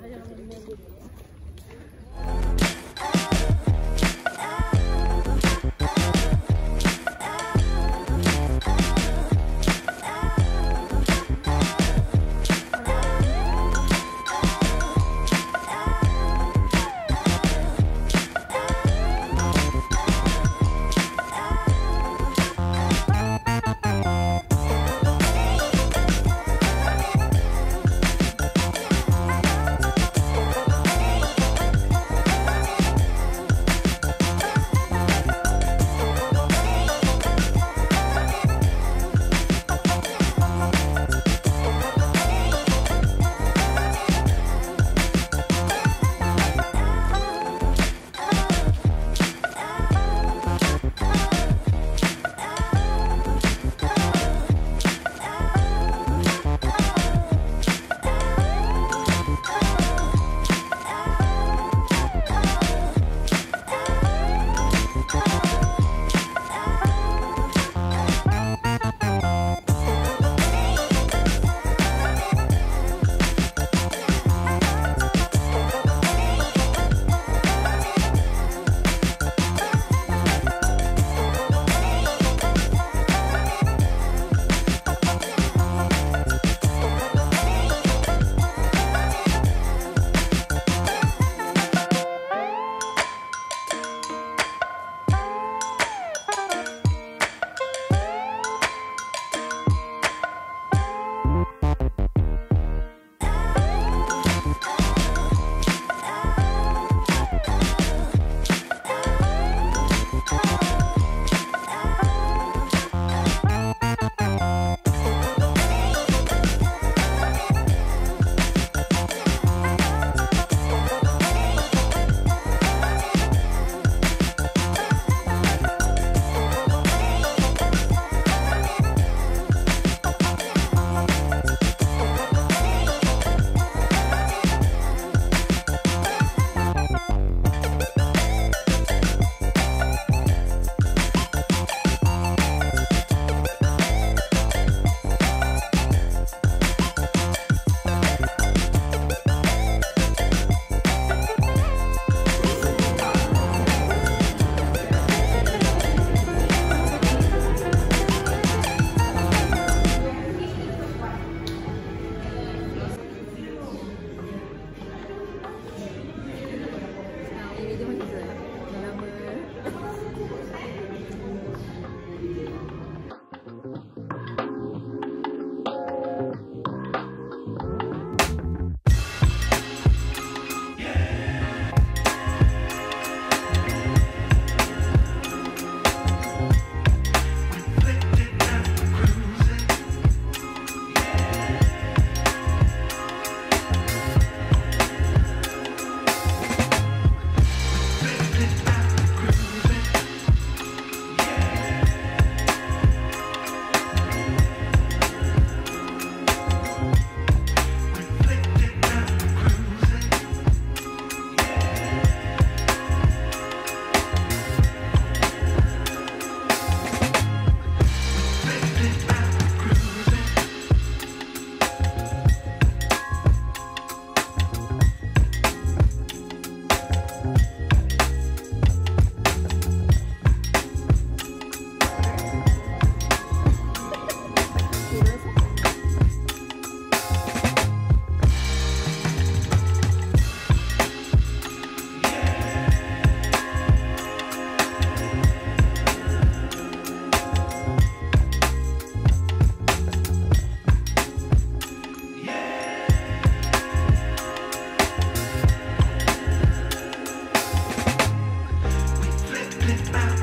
还有。flip out.